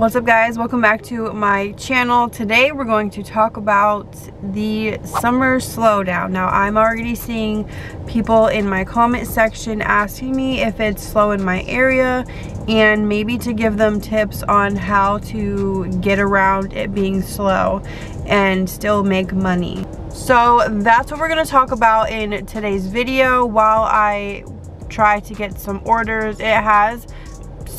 What's up guys? Welcome back to my channel. Today we're going to talk about the summer slowdown. Now I'm already seeing people in my comment section asking me if it's slow in my area and maybe to give them tips on how to get around it being slow and still make money. So that's what we're going to talk about in today's video while I try to get some orders. It has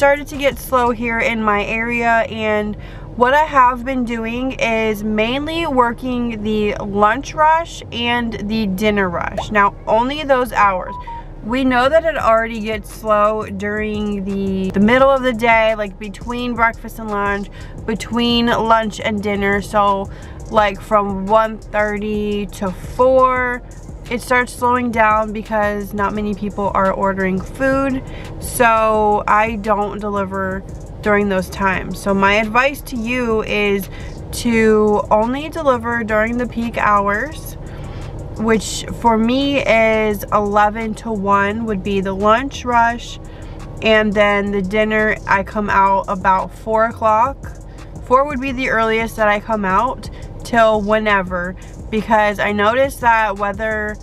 started to get slow here in my area and what I have been doing is mainly working the lunch rush and the dinner rush. Now, only those hours. We know that it already gets slow during the, the middle of the day, like between breakfast and lunch, between lunch and dinner. So like from 1.30 to 4, it starts slowing down because not many people are ordering food. So I don't deliver during those times. So my advice to you is to only deliver during the peak hours which for me is 11 to 1 would be the lunch rush. And then the dinner I come out about 4 o'clock. 4 would be the earliest that I come out till whenever because I noticed that whether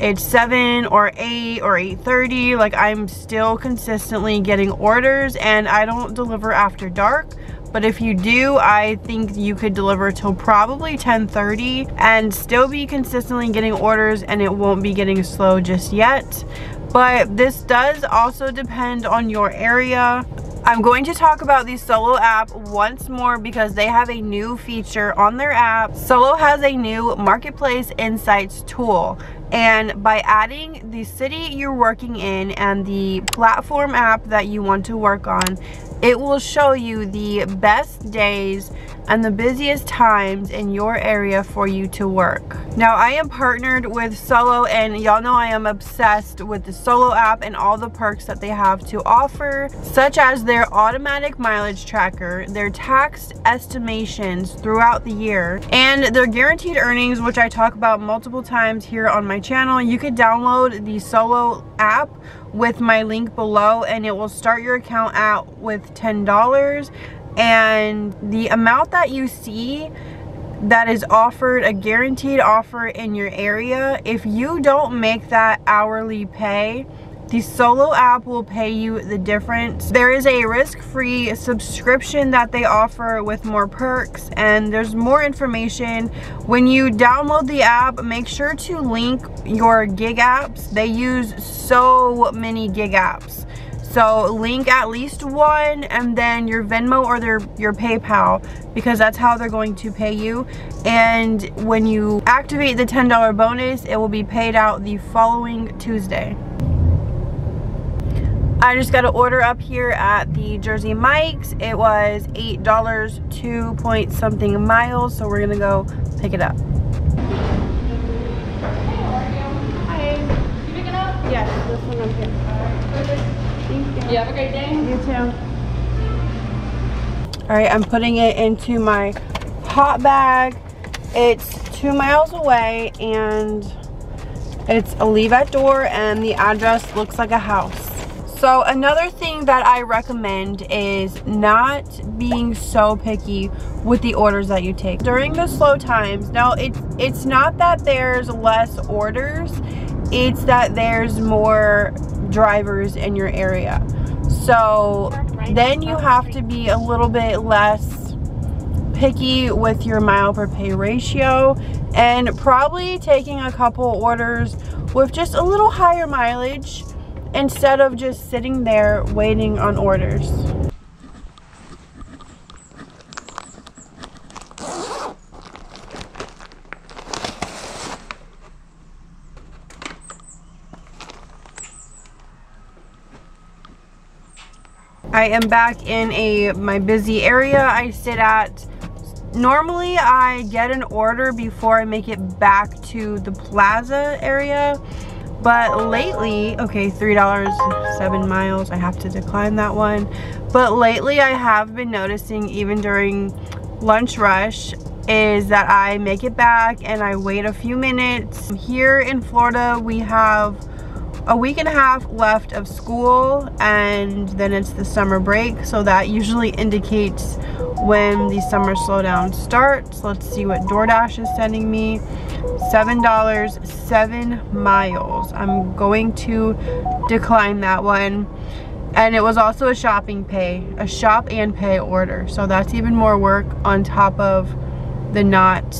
it's 7 or 8 or 8.30 like I'm still consistently getting orders and I don't deliver after dark. But if you do I think you could deliver till probably 10.30 and still be consistently getting orders and it won't be getting slow just yet. But this does also depend on your area I'm going to talk about the Solo app once more because they have a new feature on their app. Solo has a new Marketplace Insights tool and by adding the city you're working in and the platform app that you want to work on it will show you the best days and the busiest times in your area for you to work. Now I am partnered with Solo and y'all know I am obsessed with the Solo app and all the perks that they have to offer such as their automatic mileage tracker, their tax estimations throughout the year, and their guaranteed earnings which I talk about multiple times here on my channel. You could download the Solo app with my link below and it will start your account out with $10 and the amount that you see that is offered a guaranteed offer in your area if you don't make that hourly pay the Solo app will pay you the difference. There is a risk-free subscription that they offer with more perks and there's more information. When you download the app, make sure to link your gig apps. They use so many gig apps. So link at least one and then your Venmo or their, your PayPal because that's how they're going to pay you. And when you activate the $10 bonus, it will be paid out the following Tuesday. I just got an order up here at the Jersey Mike's. It was $8, two point something miles. So we're gonna go pick it up. Up? Yes, this one up here. Thank you. Have a great day. You too. All right, I'm putting it into my hot bag. It's two miles away and it's a leave at door and the address looks like a house. So another thing that I recommend is not being so picky with the orders that you take. During the slow times, now it's, it's not that there's less orders, it's that there's more drivers in your area. So then you have to be a little bit less picky with your mile per pay ratio and probably taking a couple orders with just a little higher mileage instead of just sitting there waiting on orders. I am back in a my busy area I sit at. Normally I get an order before I make it back to the plaza area but lately, okay, $3, seven miles, I have to decline that one. But lately I have been noticing even during lunch rush is that I make it back and I wait a few minutes. Here in Florida, we have a week and a half left of school and then it's the summer break so that usually indicates when the summer slowdown starts. Let's see what DoorDash is sending me. Seven dollars seven miles. I'm going to decline that one. And it was also a shopping pay a shop and pay order. So that's even more work on top of the not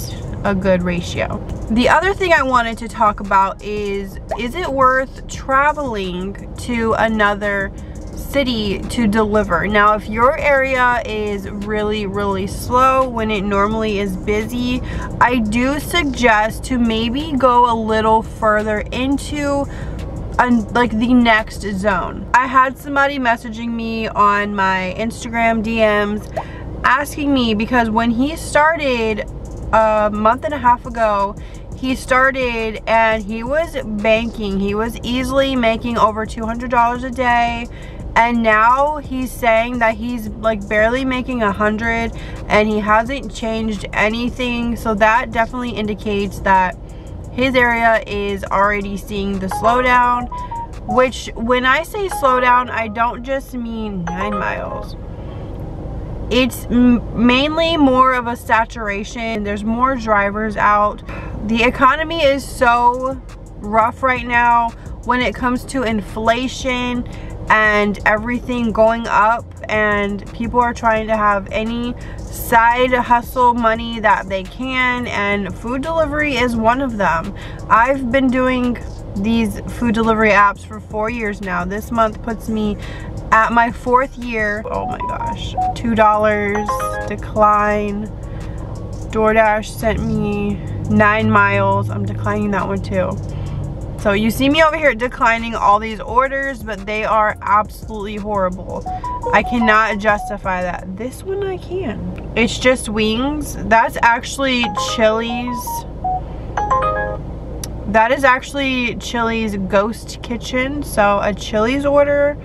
a good ratio the other thing I wanted to talk about is is it worth traveling to another city to deliver now if your area is really really slow when it normally is busy I do suggest to maybe go a little further into like the next zone. I had somebody messaging me on my Instagram DMs asking me because when he started a month and a half ago, he started and he was banking. He was easily making over $200 a day. And now he's saying that he's like barely making a hundred and he hasn't changed anything. So that definitely indicates that his area is already seeing the slowdown which when I say slowdown I don't just mean nine miles it's mainly more of a saturation there's more drivers out the economy is so rough right now when it comes to inflation and everything going up and people are trying to have any side hustle money that they can and food delivery is one of them. I've been doing these food delivery apps for four years now. This month puts me at my fourth year. Oh my gosh, $2 decline. DoorDash sent me nine miles. I'm declining that one too. So you see me over here declining all these orders, but they are absolutely horrible. I cannot justify that. This one I can. It's just wings. That's actually Chili's. That is actually Chili's Ghost Kitchen. So a Chili's order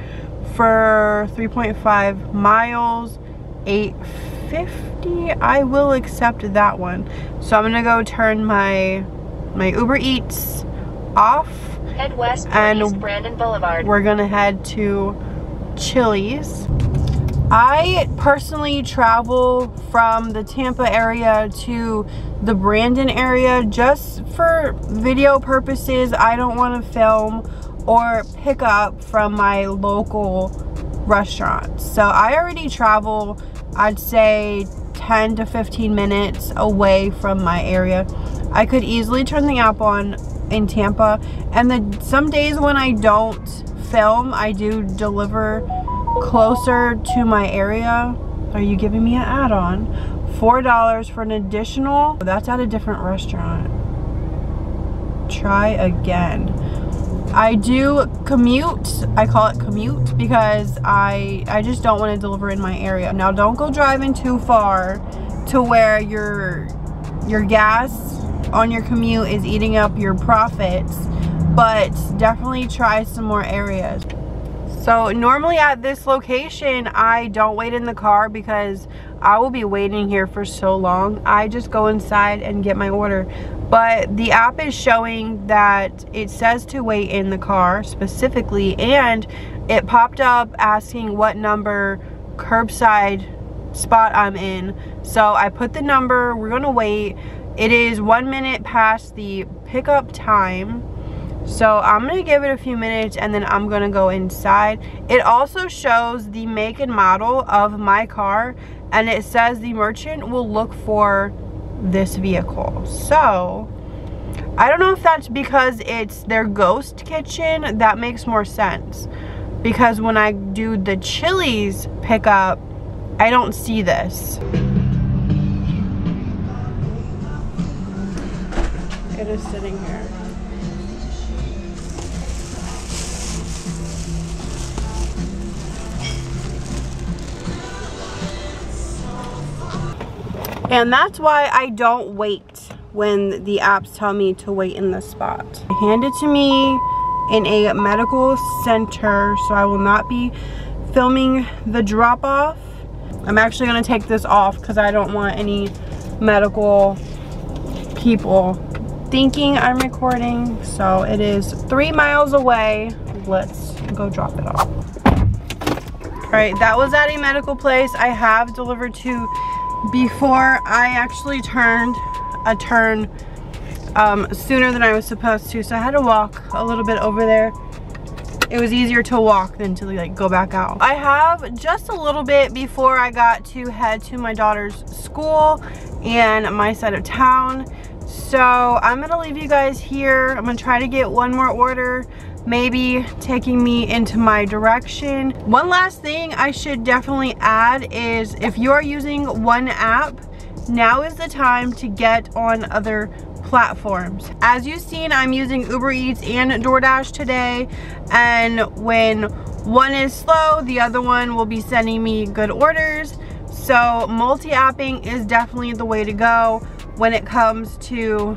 for 3.5 miles, 850. I will accept that one. So I'm gonna go turn my my Uber Eats off. Head west and Brandon Boulevard. We're gonna head to Chili's. I personally travel from the Tampa area to the Brandon area just for video purposes. I don't want to film or pick up from my local restaurants. So I already travel, I'd say 10 to 15 minutes away from my area. I could easily turn the app on in Tampa. And the some days when I don't film, I do deliver closer to my area. Are you giving me an add-on? $4 for an additional, that's at a different restaurant. Try again. I do commute, I call it commute because I, I just don't want to deliver in my area. Now don't go driving too far to where your, your gas on your commute is eating up your profits but definitely try some more areas so normally at this location I don't wait in the car because I will be waiting here for so long. I just go inside and get my order. But the app is showing that it says to wait in the car specifically and it popped up asking what number curbside spot I'm in. So I put the number we're gonna wait. It is one minute past the pickup time. So I'm to give it a few minutes and then I'm to go inside. It also shows the make and model of my car and it says the merchant will look for this vehicle. So I don't know if that's because it's their ghost kitchen. That makes more sense. Because when I do the Chili's pickup, I don't see this. it is sitting here. And that's why I don't wait when the apps tell me to wait in the spot. Hand it to me in a medical center so I will not be filming the drop off. I'm actually gonna take this off because I don't want any medical people thinking I'm recording. So it is three miles away. Let's go drop it off. All right, that was at a medical place I have delivered to before I actually turned a turn um, sooner than I was supposed to. So I had to walk a little bit over there. It was easier to walk than to like go back out. I have just a little bit before I got to head to my daughter's school and my side of town. So I'm gonna leave you guys here. I'm gonna try to get one more order maybe taking me into my direction. One last thing I should definitely add is if you are using one app, now is the time to get on other platforms. As you've seen, I'm using Uber Eats and DoorDash today, and when one is slow, the other one will be sending me good orders. So multi-apping is definitely the way to go when it comes to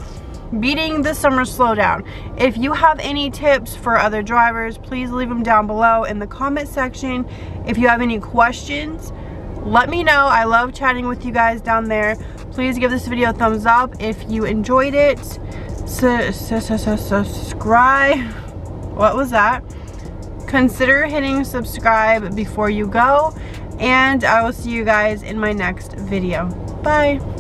beating the summer slowdown. If you have any tips for other drivers, please leave them down below in the comment section. If you have any questions, let me know. I love chatting with you guys down there. Please give this video a thumbs up if you enjoyed it. subscribe. What was that? Consider hitting subscribe before you go. And I will see you guys in my next video. Bye.